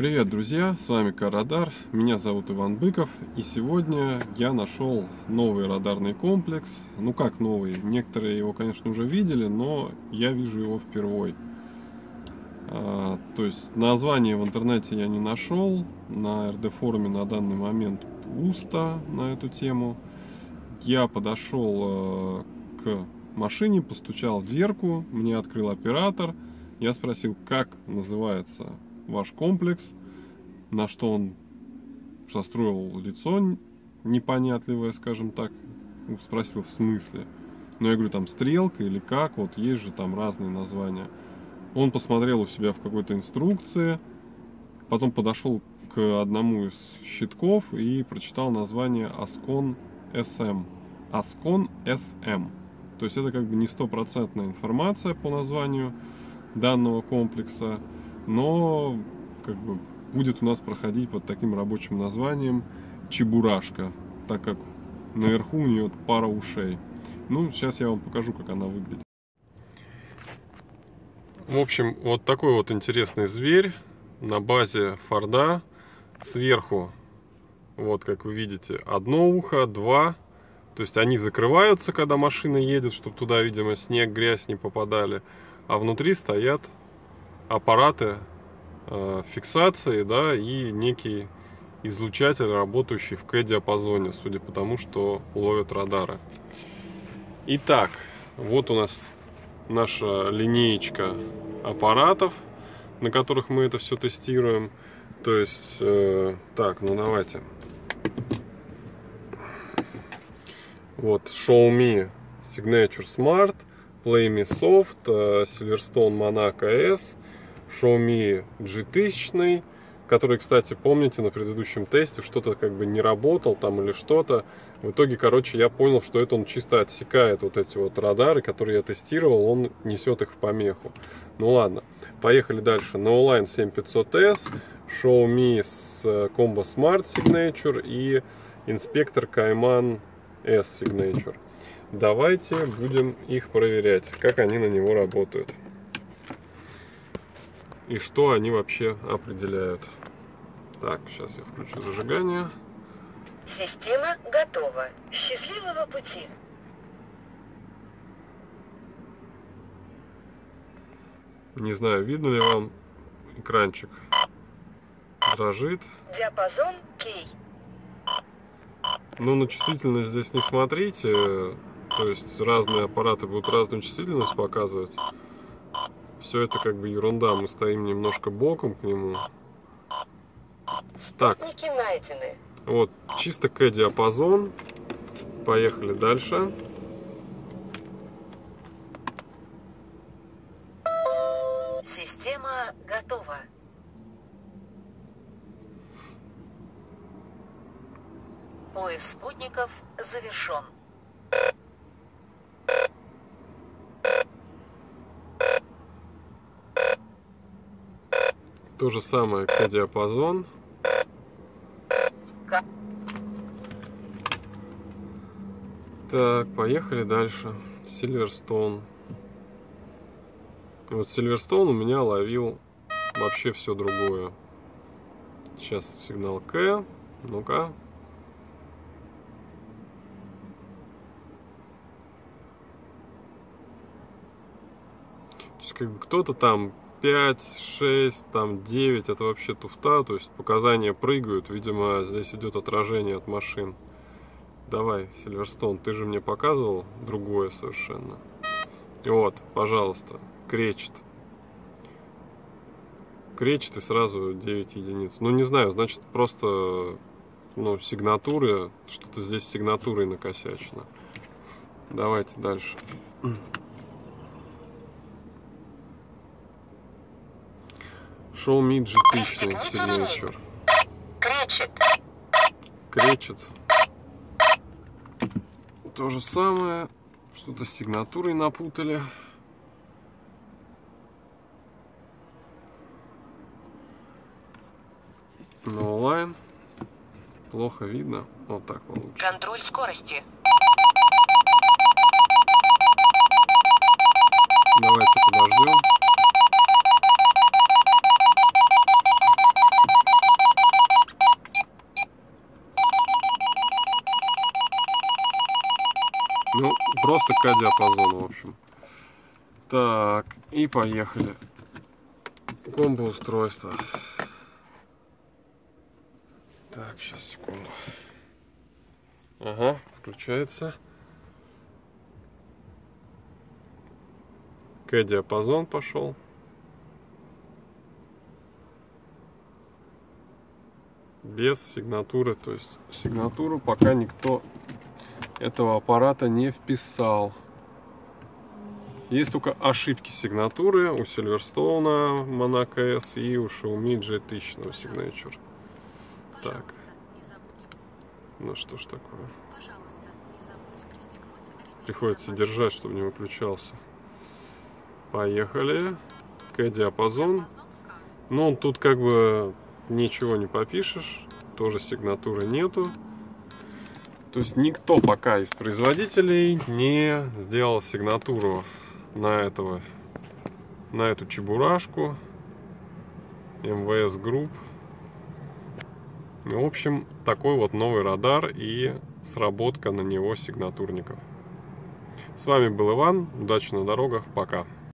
Привет, друзья! С вами Карадар. Меня зовут Иван Быков. И сегодня я нашел новый радарный комплекс. Ну как новый? Некоторые его, конечно, уже видели, но я вижу его впервые. А, то есть название в интернете я не нашел. На РД форуме на данный момент пусто на эту тему. Я подошел э, к машине, постучал в дверку, мне открыл оператор. Я спросил, как называется ваш комплекс, на что он состроил лицо непонятливое, скажем так, спросил в смысле. Но я говорю, там стрелка или как, вот есть же там разные названия. Он посмотрел у себя в какой-то инструкции, потом подошел к одному из щитков и прочитал название Ascon SM. Ascon SM. То есть это как бы не стопроцентная информация по названию данного комплекса, но как бы будет у нас проходить под таким рабочим названием Чебурашка, так как наверху у нее пара ушей. Ну, сейчас я вам покажу, как она выглядит. В общем, вот такой вот интересный зверь на базе Форда. Сверху, вот как вы видите, одно ухо, два. То есть они закрываются, когда машина едет, чтобы туда, видимо, снег, грязь не попадали. А внутри стоят аппараты э, фиксации, да, и некий излучатель, работающий в К-диапазоне, судя по тому, что ловят радары. Итак, вот у нас наша линеечка аппаратов, на которых мы это все тестируем. То есть, э, так, ну давайте. Вот, Me Signature Smart, Play Me Soft, э, Silverstone Monaco S, Xiaomi G1000, который, кстати, помните, на предыдущем тесте что-то как бы не работал там или что-то. В итоге, короче, я понял, что это он чисто отсекает вот эти вот радары, которые я тестировал, он несет их в помеху. Ну ладно, поехали дальше. NoLine 7500S, Xiaomi с э, Combo Smart Signature и инспектор Kaiman S Signature. Давайте будем их проверять, как они на него работают и что они вообще определяют. Так, сейчас я включу зажигание. Система готова. Счастливого пути! Не знаю, видно ли вам экранчик. Дрожит. Диапазон Кей. Ну, на чувствительность здесь не смотрите. То есть разные аппараты будут разную чувствительность показывать. Все это как бы ерунда. Мы стоим немножко боком к нему. Так. найдены. Вот, чисто К-диапазон. Поехали дальше. Система готова. Поиск спутников завершен. То же самое К-диапазон. Так, поехали дальше. Сильверстоун. Вот Сильверстоун у меня ловил вообще все другое. Сейчас сигнал К. Ну-ка. как бы кто-то там 5, 6, там 9, это вообще туфта, то есть показания прыгают, видимо, здесь идет отражение от машин. Давай, Сильверстон, ты же мне показывал другое совершенно. Вот, пожалуйста, кречет. Кречет и сразу 9 единиц. Ну, не знаю, значит, просто, ну, сигнатуры, что-то здесь сигнатурой накосячено. Давайте дальше. Show me G1000 signature. Кречет. Кречет. То же самое. Что-то с сигнатурой напутали. No line. Плохо видно. Вот так получше. Контроль скорости. Давайте подождем. Просто К-диапазон, в общем. Так, и поехали. Комбо устройство. Так, сейчас, секунду. Ага, включается. К-диапазон пошел. Без сигнатуры, то есть сигнатуру пока никто этого аппарата не вписал. Есть только ошибки сигнатуры у Silverstone Monaco S и у Xiaomi G1000 Signature. Так. Ну что ж такое. Приходится держать, чтобы не выключался. Поехали. К-диапазон. Ну, тут как бы ничего не попишешь. Тоже сигнатуры нету. То есть никто пока из производителей не сделал сигнатуру на этого, на эту чебурашку. МВС Групп. В общем, такой вот новый радар и сработка на него сигнатурников. С вами был Иван. Удачи на дорогах. Пока.